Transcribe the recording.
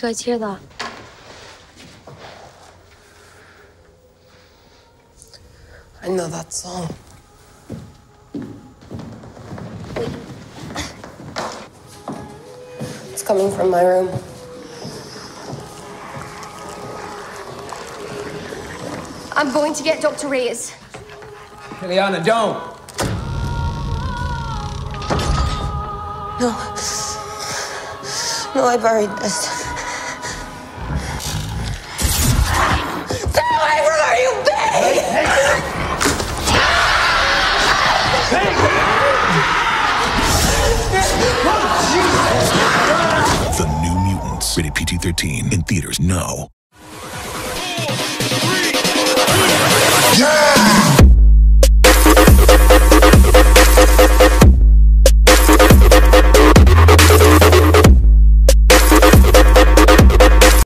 You guys hear that? I know that song. It's coming from my room. I'm going to get Dr. Reyes. Illyana, don't. No. No, I buried this. Mutants. Rated PG 13. In theaters now.